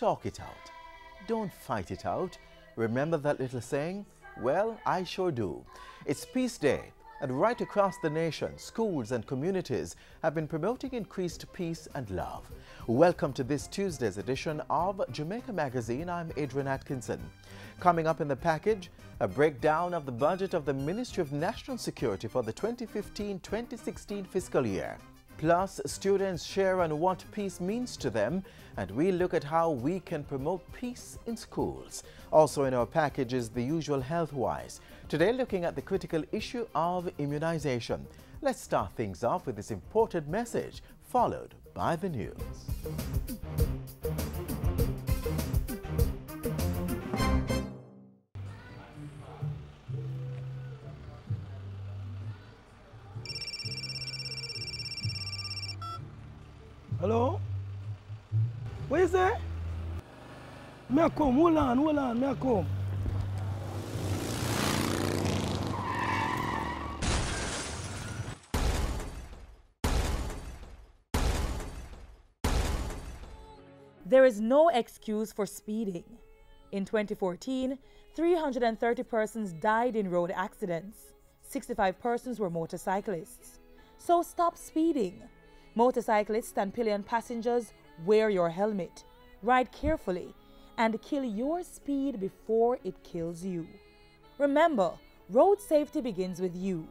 talk it out. Don't fight it out. Remember that little saying? Well, I sure do. It's Peace Day, and right across the nation, schools and communities have been promoting increased peace and love. Welcome to this Tuesday's edition of Jamaica Magazine. I'm Adrian Atkinson. Coming up in the package, a breakdown of the budget of the Ministry of National Security for the 2015-2016 fiscal year. Plus, students share on what peace means to them, and we look at how we can promote peace in schools. Also in our package is the usual health-wise. Today, looking at the critical issue of immunization. Let's start things off with this important message, followed by the news. There is no excuse for speeding. In 2014, 330 persons died in road accidents. 65 persons were motorcyclists. So stop speeding. Motorcyclists and pillion passengers, wear your helmet. Ride carefully and kill your speed before it kills you. Remember, road safety begins with you.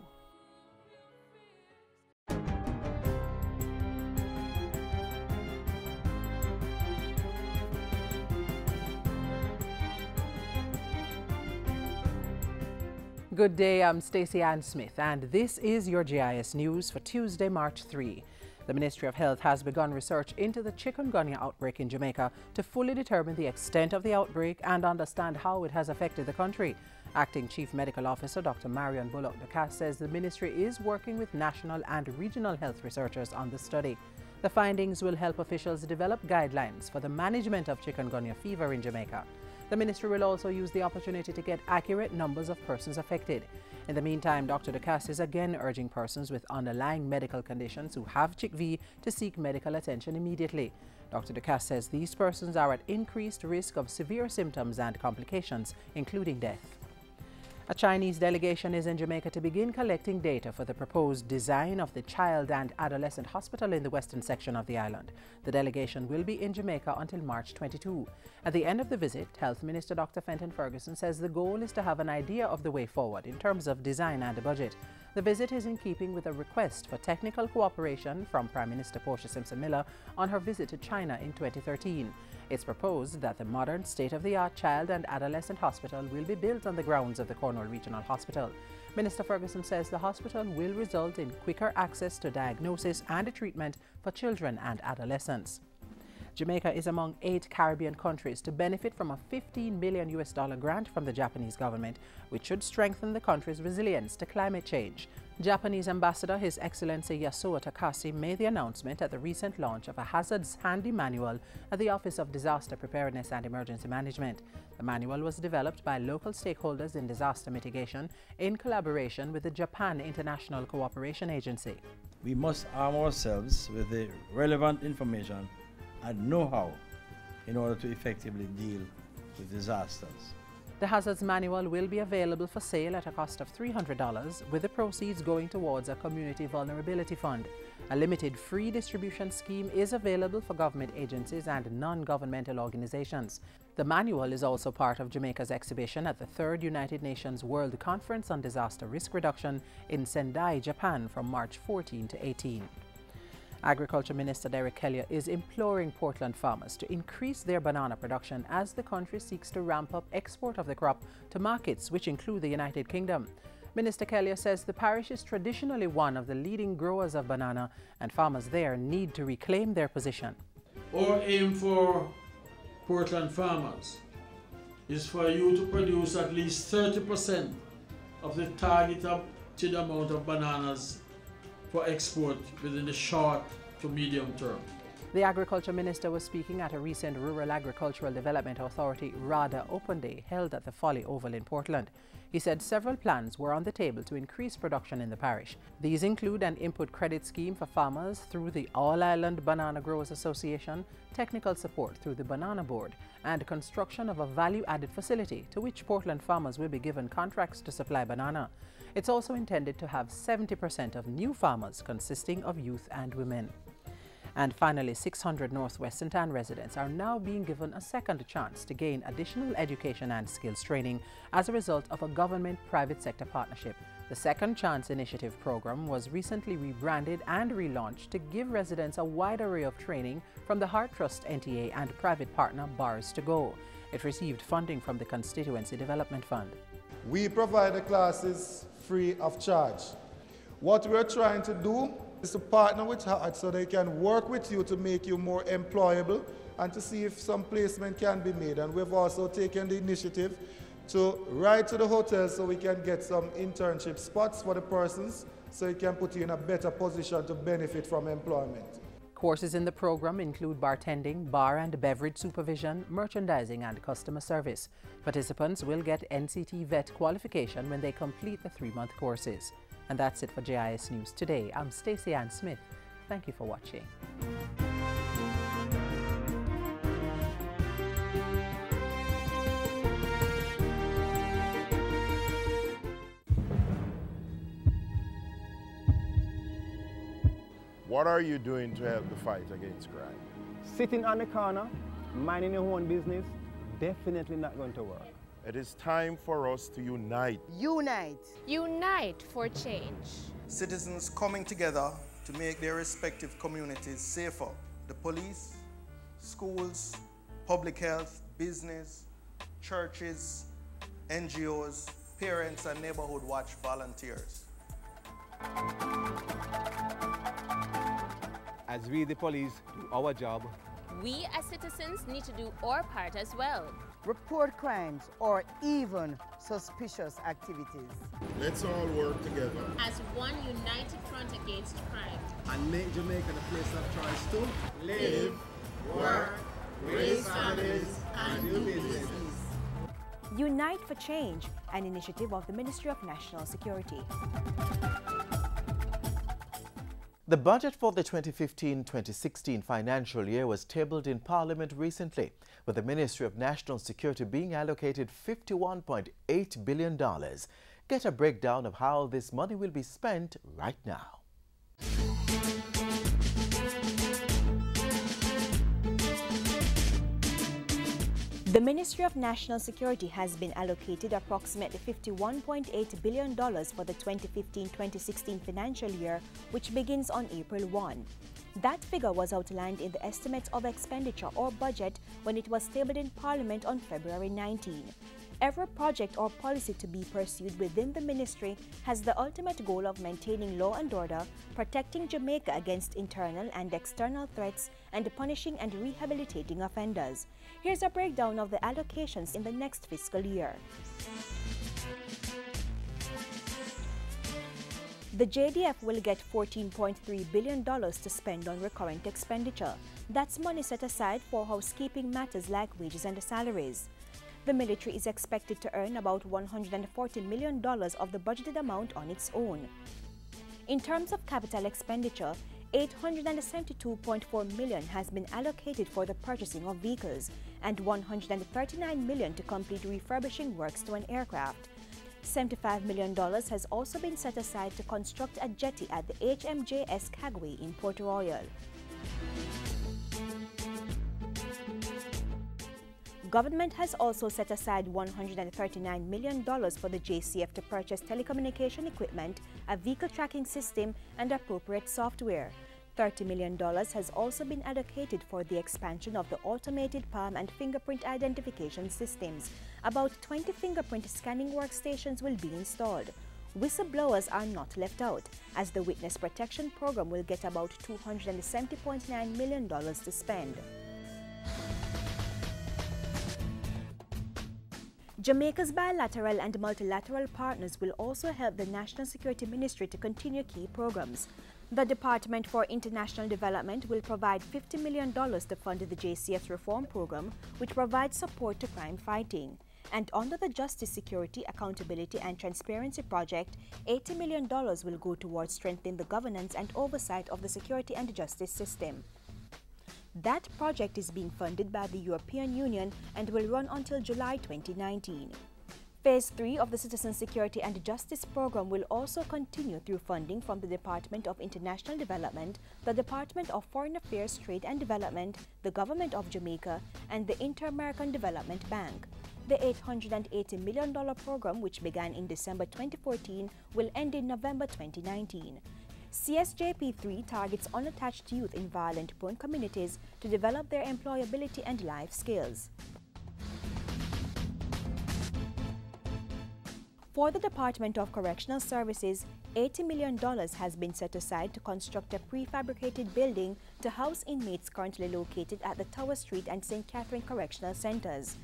Good day, I'm Stacey Ann Smith, and this is your JIS News for Tuesday, March 3. The Ministry of Health has begun research into the chikungunya outbreak in Jamaica to fully determine the extent of the outbreak and understand how it has affected the country. Acting Chief Medical Officer Dr. Marion Bullock Ducasse says the ministry is working with national and regional health researchers on the study. The findings will help officials develop guidelines for the management of chikungunya fever in Jamaica. The ministry will also use the opportunity to get accurate numbers of persons affected. In the meantime, Dr. Ducasse is again urging persons with underlying medical conditions who have CHIKV to seek medical attention immediately. Dr. Ducasse says these persons are at increased risk of severe symptoms and complications, including death. A Chinese delegation is in Jamaica to begin collecting data for the proposed design of the child and adolescent hospital in the western section of the island. The delegation will be in Jamaica until March 22. At the end of the visit, Health Minister Dr. Fenton Ferguson says the goal is to have an idea of the way forward in terms of design and budget. The visit is in keeping with a request for technical cooperation from Prime Minister Portia Simpson Miller on her visit to China in 2013. It's proposed that the modern state-of-the-art child and adolescent hospital will be built on the grounds of the Cornwall Regional Hospital. Minister Ferguson says the hospital will result in quicker access to diagnosis and treatment for children and adolescents. Jamaica is among eight Caribbean countries to benefit from a 15 million US dollar grant from the Japanese government, which should strengthen the country's resilience to climate change. Japanese Ambassador His Excellency Yasuo Takase made the announcement at the recent launch of a hazards handy manual at the Office of Disaster Preparedness and Emergency Management. The manual was developed by local stakeholders in disaster mitigation in collaboration with the Japan International Cooperation Agency. We must arm ourselves with the relevant information and know-how in order to effectively deal with disasters. The Hazards Manual will be available for sale at a cost of $300, with the proceeds going towards a community vulnerability fund. A limited free distribution scheme is available for government agencies and non-governmental organizations. The manual is also part of Jamaica's exhibition at the third United Nations World Conference on Disaster Risk Reduction in Sendai, Japan from March 14 to 18. Agriculture Minister Derrick Kellier is imploring Portland farmers to increase their banana production as the country seeks to ramp up export of the crop to markets which include the United Kingdom. Minister Kelly says the parish is traditionally one of the leading growers of banana and farmers there need to reclaim their position. Our aim for Portland farmers is for you to produce at least 30% of the targeted amount of bananas for export within the short to medium term. The Agriculture Minister was speaking at a recent Rural Agricultural Development Authority RADA Open Day held at the Folly Oval in Portland. He said several plans were on the table to increase production in the parish. These include an input credit scheme for farmers through the All Island Banana Growers Association, technical support through the Banana Board, and construction of a value added facility to which Portland farmers will be given contracts to supply banana. It's also intended to have 70% of new farmers consisting of youth and women. And finally, 600 Northwest St. Ann residents are now being given a second chance to gain additional education and skills training as a result of a government-private sector partnership. The Second Chance Initiative program was recently rebranded and relaunched to give residents a wide array of training from the Heart Trust NTA and private partner Bars to Go. It received funding from the Constituency Development Fund. We provide the classes free of charge. What we're trying to do is to partner with Heart so they can work with you to make you more employable and to see if some placement can be made. And we've also taken the initiative to write to the hotels so we can get some internship spots for the persons so it can put you in a better position to benefit from employment. Courses in the program include bartending, bar and beverage supervision, merchandising, and customer service. Participants will get NCT VET qualification when they complete the three month courses. And that's it for JIS News today. I'm Stacey Ann Smith. Thank you for watching. What are you doing to help the fight against crime? Sitting on the corner, minding your own business, definitely not going to work. It is time for us to unite. Unite. Unite for change. Citizens coming together to make their respective communities safer. The police, schools, public health, business, churches, NGOs, parents, and neighborhood watch volunteers. As we, the police, do our job, we as citizens need to do our part as well. Report crimes or even suspicious activities. Let's all work together as one united front against crime and make Jamaica the place of choice to live, work, raise families, and do business. Unite for Change, an initiative of the Ministry of National Security. The budget for the 2015-2016 financial year was tabled in Parliament recently, with the Ministry of National Security being allocated $51.8 billion. Get a breakdown of how this money will be spent right now. The Ministry of National Security has been allocated approximately $51.8 billion for the 2015-2016 financial year, which begins on April 1. That figure was outlined in the Estimates of Expenditure or Budget when it was tabled in Parliament on February 19. Every project or policy to be pursued within the ministry has the ultimate goal of maintaining law and order, protecting Jamaica against internal and external threats, and punishing and rehabilitating offenders. Here's a breakdown of the allocations in the next fiscal year. The JDF will get $14.3 billion to spend on recurrent expenditure. That's money set aside for housekeeping matters like wages and salaries. The military is expected to earn about $140 million of the budgeted amount on its own. In terms of capital expenditure, 872.4 million has been allocated for the purchasing of vehicles and 139 million to complete refurbishing works to an aircraft. $75 million has also been set aside to construct a jetty at the HMJS Cagway in Port Royal. Government has also set aside $139 million for the JCF to purchase telecommunication equipment, a vehicle tracking system, and appropriate software. $30 million has also been allocated for the expansion of the automated palm and fingerprint identification systems. About 20 fingerprint scanning workstations will be installed. Whistleblowers are not left out, as the Witness Protection Program will get about $270.9 million to spend. Jamaica's bilateral and multilateral partners will also help the National Security Ministry to continue key programs. The Department for International Development will provide $50 million to fund the JCF reform program, which provides support to crime fighting. And under the Justice Security, Accountability and Transparency Project, $80 million will go towards strengthening the governance and oversight of the security and justice system. That project is being funded by the European Union and will run until July 2019. Phase 3 of the Citizen Security and Justice Program will also continue through funding from the Department of International Development, the Department of Foreign Affairs, Trade and Development, the Government of Jamaica, and the Inter-American Development Bank. The $880 million program, which began in December 2014, will end in November 2019. CSJP3 targets unattached youth in violent-prone communities to develop their employability and life skills. For the Department of Correctional Services, $80 million has been set aside to construct a prefabricated building to house inmates currently located at the Tower Street and St. Catherine Correctional Centers.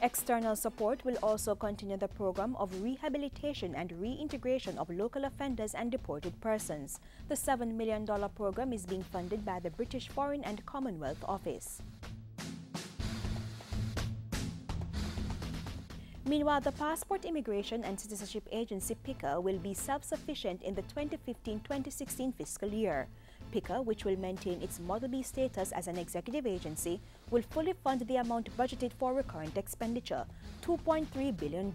External support will also continue the program of rehabilitation and reintegration of local offenders and deported persons. The $7 million program is being funded by the British Foreign and Commonwealth Office. Meanwhile, the Passport Immigration and Citizenship Agency PICA will be self-sufficient in the 2015-2016 fiscal year. PICA, which will maintain its Model B status as an executive agency, will fully fund the amount budgeted for recurrent expenditure, $2.3 billion.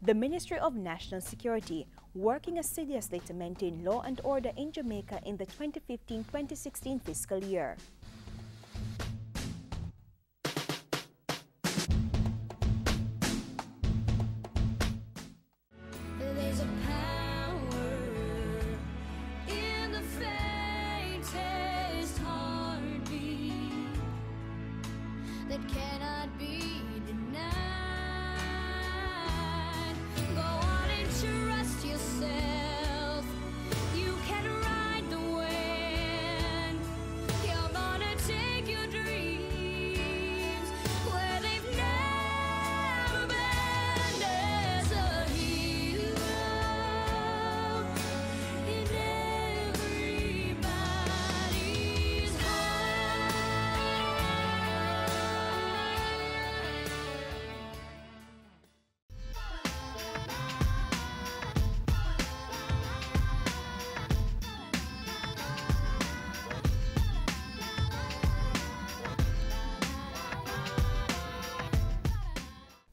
The Ministry of National Security, working assiduously to maintain law and order in Jamaica in the 2015-2016 fiscal year.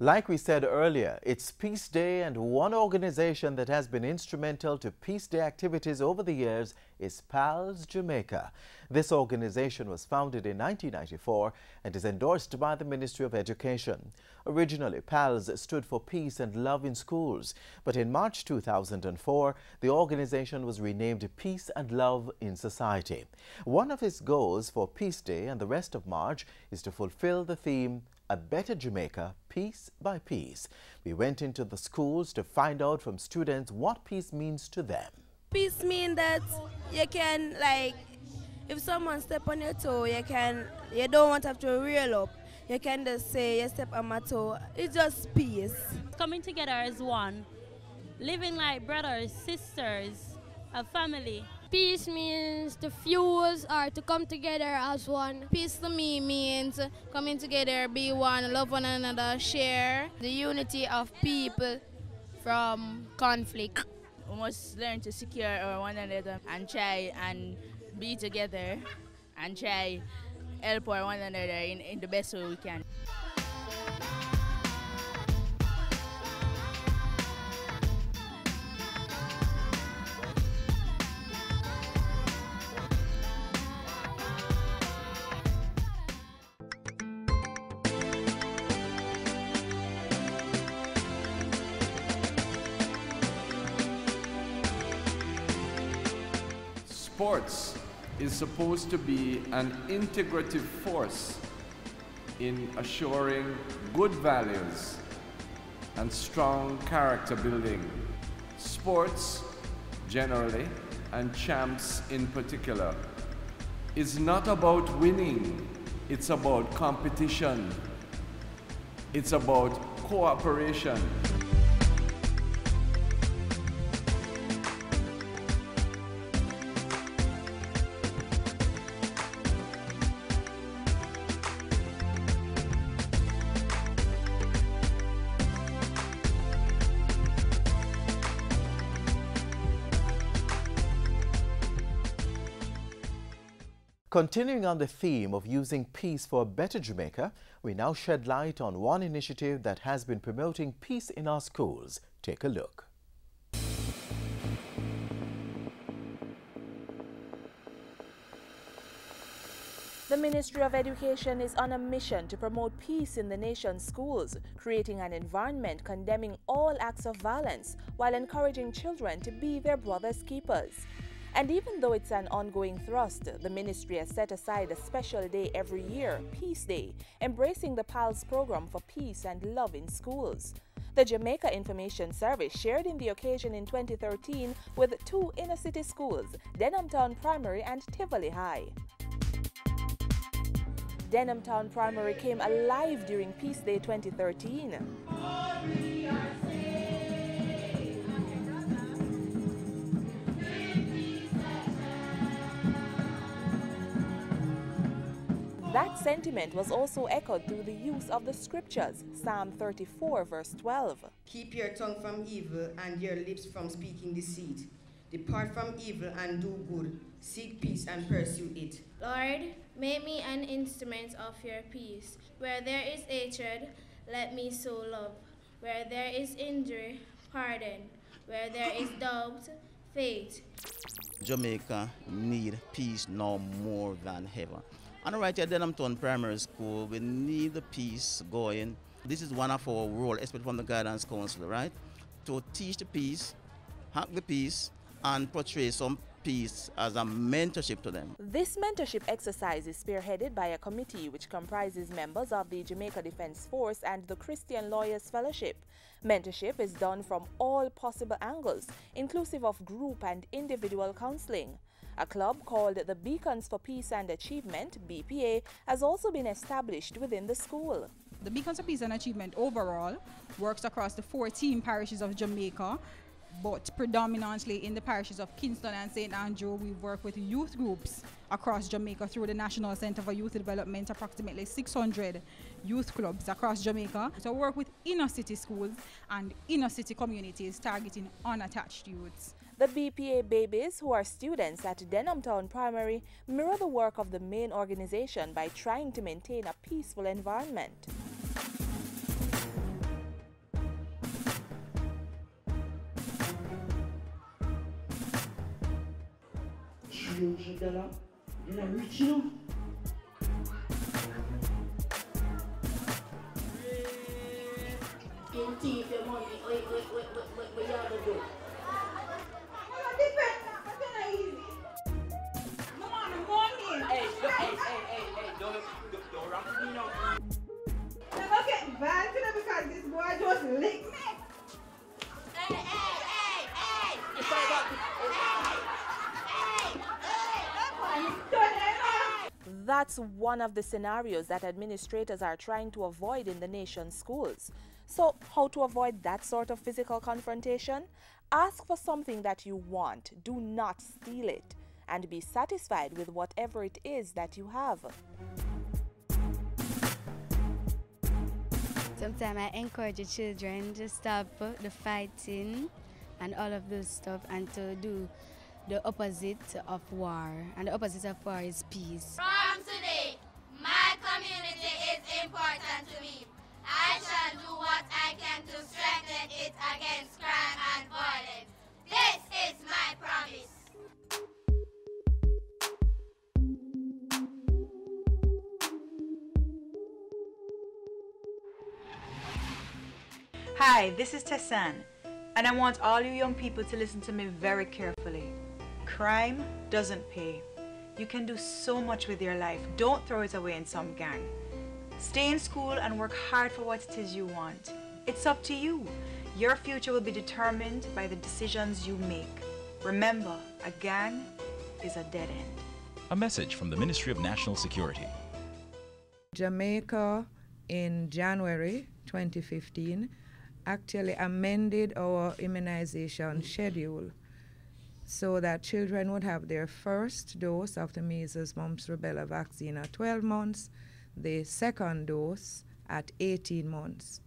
Like we said earlier, it's Peace Day and one organization that has been instrumental to Peace Day activities over the years is PALS Jamaica. This organization was founded in 1994 and is endorsed by the Ministry of Education. Originally, PALS stood for Peace and Love in Schools, but in March 2004, the organization was renamed Peace and Love in Society. One of its goals for Peace Day and the rest of March is to fulfill the theme a better Jamaica, piece by piece. We went into the schools to find out from students what peace means to them. Peace means that you can, like, if someone step on your toe, you can, you don't want to have to reel up. You can just say, you step on my toe. It's just peace. Coming together as one, living like brothers, sisters, a family. Peace means the fuse or to come together as one. Peace to me means coming together, be one, love one another, share. The unity of people from conflict. We must learn to secure one another and try and be together and try help one another in, in the best way we can. Sports is supposed to be an integrative force in assuring good values and strong character building. Sports, generally, and champs in particular, is not about winning, it's about competition. It's about cooperation. Continuing on the theme of using peace for a better Jamaica, we now shed light on one initiative that has been promoting peace in our schools. Take a look. The Ministry of Education is on a mission to promote peace in the nation's schools, creating an environment condemning all acts of violence while encouraging children to be their brother's keepers. And even though it's an ongoing thrust, the ministry has set aside a special day every year, Peace Day, embracing the PALS program for peace and love in schools. The Jamaica Information Service shared in the occasion in 2013 with two inner city schools, Denham Town Primary and Tivoli High. Denham Town Primary came alive during Peace Day 2013. Sentiment was also echoed through the use of the scriptures, Psalm 34, verse 12. Keep your tongue from evil and your lips from speaking deceit. Depart from evil and do good. Seek peace and pursue it. Lord, make me an instrument of your peace. Where there is hatred, let me sow love. Where there is injury, pardon. Where there is doubt, faith. Jamaica need peace no more than ever. And right here at Denham Town Primary School, we need the peace going. This is one of our role, especially from the Guidance Council, right? To teach the peace, hack the peace, and portray some peace as a mentorship to them. This mentorship exercise is spearheaded by a committee which comprises members of the Jamaica Defense Force and the Christian Lawyers Fellowship. Mentorship is done from all possible angles, inclusive of group and individual counseling. A club called the Beacons for Peace and Achievement, BPA, has also been established within the school. The Beacons for Peace and Achievement overall works across the 14 parishes of Jamaica, but predominantly in the parishes of Kingston and St. Andrew, we work with youth groups across Jamaica through the National Center for Youth Development, approximately 600 youth clubs across Jamaica. So we work with inner city schools and inner city communities targeting unattached youths. The BPA babies, who are students at Denham Town Primary, mirror the work of the main organization by trying to maintain a peaceful environment. That's one of the scenarios that administrators are trying to avoid in the nation's schools. So, how to avoid that sort of physical confrontation? Ask for something that you want, do not steal it, and be satisfied with whatever it is that you have. Sometimes I encourage the children to stop the fighting and all of those stuff and to do the opposite of war. And the opposite of war is peace. From today, my community is important to me. I shall do what I can to strengthen it against crime and violence. This is my promise. Hi, this is Tessanne, and I want all you young people to listen to me very carefully. Crime doesn't pay. You can do so much with your life. Don't throw it away in some gang. Stay in school and work hard for what it is you want. It's up to you. Your future will be determined by the decisions you make. Remember, a gang is a dead end. A message from the Ministry of National Security. Jamaica in January 2015 actually amended our immunization schedule so that children would have their first dose of the measles, mumps, rubella vaccine at 12 months, the second dose at 18 months.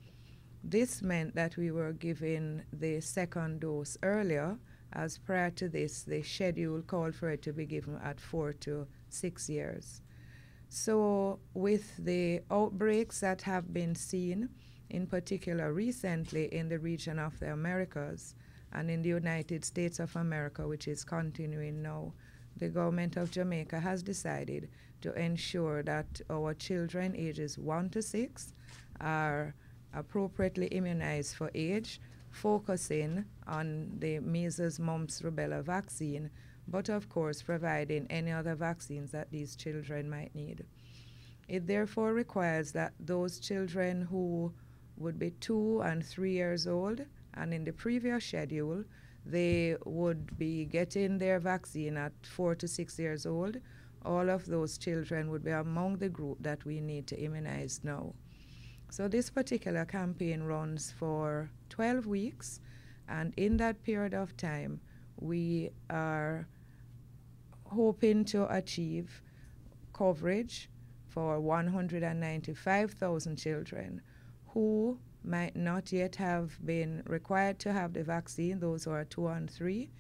This meant that we were giving the second dose earlier as prior to this, the schedule called for it to be given at four to six years. So, with the outbreaks that have been seen, in particular recently in the region of the Americas and in the United States of America, which is continuing now, the government of Jamaica has decided to ensure that our children ages 1 to 6 are appropriately immunized for age, focusing on the measles, mumps, rubella vaccine, but of course providing any other vaccines that these children might need. It therefore requires that those children who would be two and three years old, and in the previous schedule, they would be getting their vaccine at four to six years old. All of those children would be among the group that we need to immunize now. So this particular campaign runs for 12 weeks, and in that period of time, we are hoping to achieve coverage for 195,000 children who might not yet have been required to have the vaccine, those who are two and three,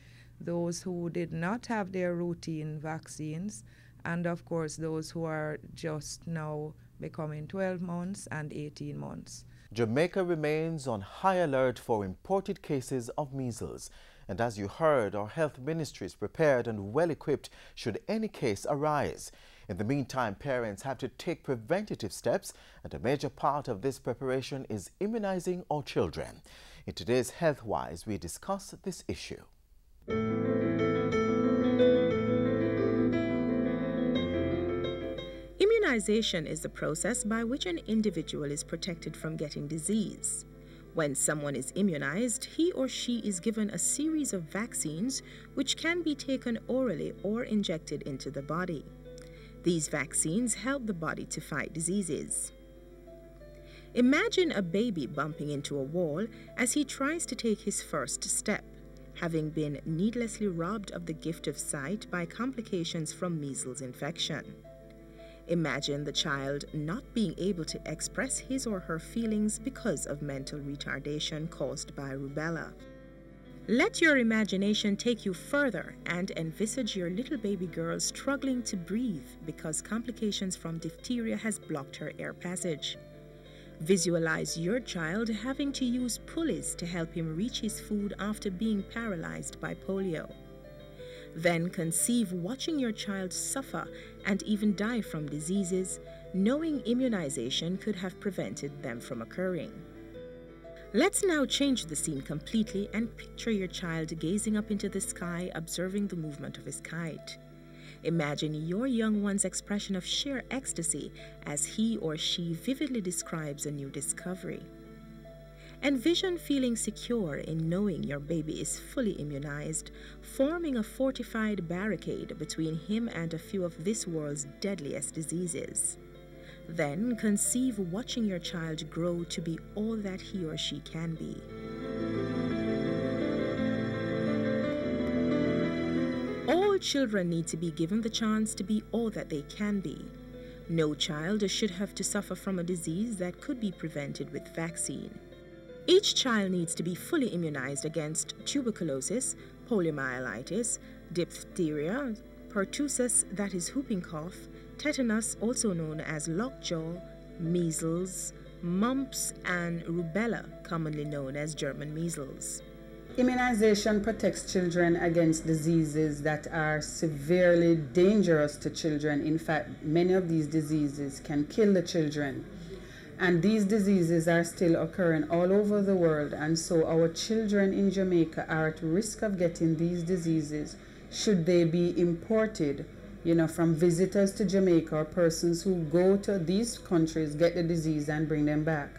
those who did not have their routine vaccines, and of course those who are just now becoming 12 months and 18 months. Jamaica remains on high alert for imported cases of measles. And as you heard, our health ministry is prepared and well equipped should any case arise. In the meantime, parents have to take preventative steps, and a major part of this preparation is immunizing our children. In today's Healthwise, we discuss this issue. Immunization is the process by which an individual is protected from getting disease. When someone is immunized, he or she is given a series of vaccines which can be taken orally or injected into the body. These vaccines help the body to fight diseases. Imagine a baby bumping into a wall as he tries to take his first step, having been needlessly robbed of the gift of sight by complications from measles infection. Imagine the child not being able to express his or her feelings because of mental retardation caused by rubella. Let your imagination take you further and envisage your little baby girl struggling to breathe because complications from diphtheria has blocked her air passage. Visualize your child having to use pulleys to help him reach his food after being paralyzed by polio. Then conceive watching your child suffer and even die from diseases, knowing immunization could have prevented them from occurring. Let's now change the scene completely and picture your child gazing up into the sky, observing the movement of his kite. Imagine your young one's expression of sheer ecstasy as he or she vividly describes a new discovery. Envision feeling secure in knowing your baby is fully immunized, forming a fortified barricade between him and a few of this world's deadliest diseases. Then conceive watching your child grow to be all that he or she can be. All children need to be given the chance to be all that they can be. No child should have to suffer from a disease that could be prevented with vaccine. Each child needs to be fully immunized against tuberculosis, poliomyelitis, diphtheria, pertussis, that is whooping cough, tetanus, also known as lockjaw, measles, mumps, and rubella, commonly known as German measles. Immunization protects children against diseases that are severely dangerous to children. In fact, many of these diseases can kill the children. And these diseases are still occurring all over the world. And so our children in Jamaica are at risk of getting these diseases should they be imported you know, from visitors to Jamaica or persons who go to these countries, get the disease and bring them back.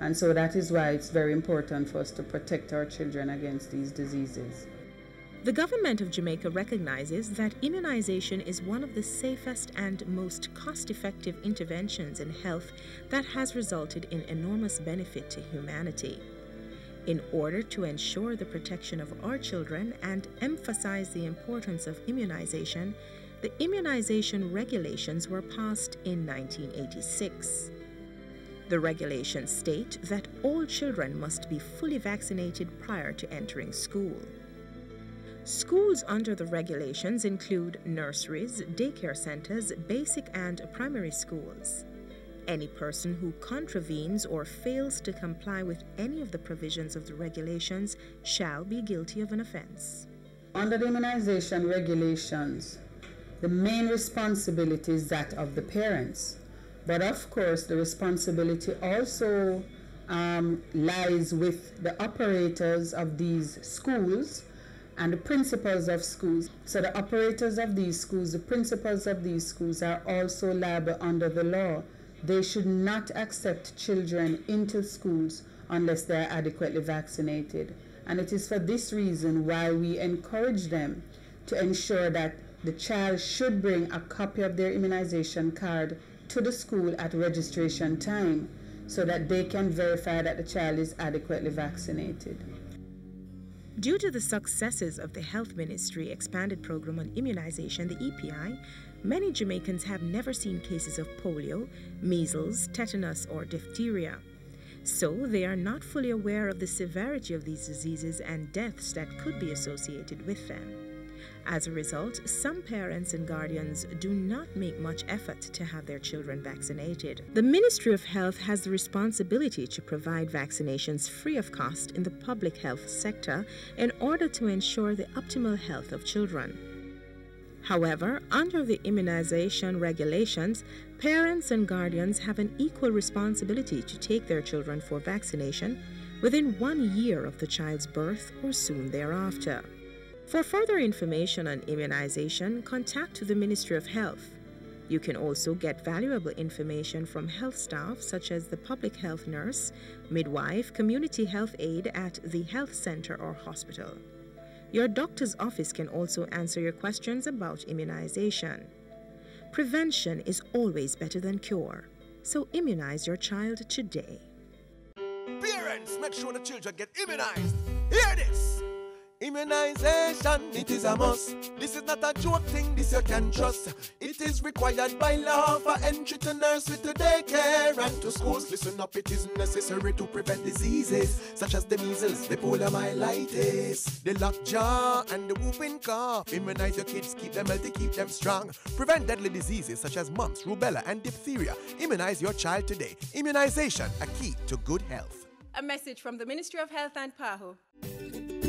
And so that is why it's very important for us to protect our children against these diseases. The government of Jamaica recognizes that immunization is one of the safest and most cost effective interventions in health that has resulted in enormous benefit to humanity. In order to ensure the protection of our children and emphasize the importance of immunization, the immunization regulations were passed in 1986. The regulations state that all children must be fully vaccinated prior to entering school. Schools under the regulations include nurseries, daycare centers, basic and primary schools. Any person who contravenes or fails to comply with any of the provisions of the regulations shall be guilty of an offense. Under the immunization regulations, the main responsibility is that of the parents. But of course, the responsibility also um, lies with the operators of these schools and the principals of schools. So the operators of these schools, the principals of these schools are also liable under the law. They should not accept children into schools unless they are adequately vaccinated. And it is for this reason why we encourage them to ensure that the child should bring a copy of their immunization card to the school at registration time so that they can verify that the child is adequately vaccinated. Due to the successes of the Health Ministry expanded program on immunization, the EPI, many Jamaicans have never seen cases of polio, measles, tetanus, or diphtheria. So they are not fully aware of the severity of these diseases and deaths that could be associated with them. As a result, some parents and guardians do not make much effort to have their children vaccinated. The Ministry of Health has the responsibility to provide vaccinations free of cost in the public health sector in order to ensure the optimal health of children. However, under the immunization regulations, parents and guardians have an equal responsibility to take their children for vaccination within one year of the child's birth or soon thereafter. For further information on immunization, contact the Ministry of Health. You can also get valuable information from health staff such as the public health nurse, midwife, community health aide at the health center or hospital. Your doctor's office can also answer your questions about immunization. Prevention is always better than cure, so immunize your child today. Parents, make sure the children get immunized. Hear this! Immunization, it is a must. This is not a joke thing, this you can trust. It is required by law for entry to nursery to daycare and to schools. Listen up, it is necessary to prevent diseases such as the measles, the poliomyelitis, the lockjaw, and the whooping cough. Immunize your kids, keep them healthy, keep them strong. Prevent deadly diseases such as mumps, rubella, and diphtheria. Immunize your child today. Immunization, a key to good health. A message from the Ministry of Health and PAHO.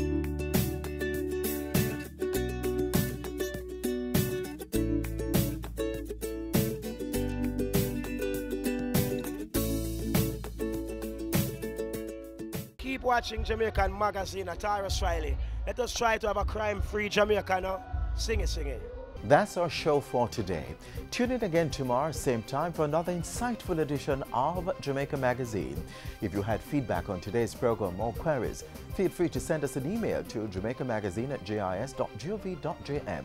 Keep watching Jamaican Magazine at Tarrus Riley. Let us try to have a crime-free Jamaica now. Sing it, sing it. That's our show for today. Tune in again tomorrow, same time, for another insightful edition of Jamaica Magazine. If you had feedback on today's program or queries, feel free to send us an email to jamaicamagazine at jis.gov.jm.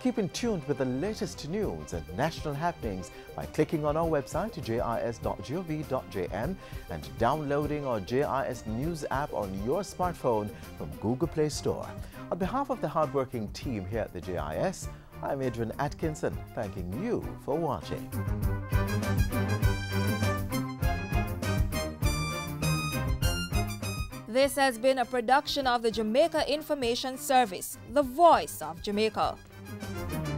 Keep in tune with the latest news and national happenings by clicking on our website, jis.gov.jm, and downloading our JIS News app on your smartphone from Google Play Store. On behalf of the hardworking team here at the JIS, I'm Adrian Atkinson, thanking you for watching. This has been a production of the Jamaica Information Service, the voice of Jamaica. Thank you.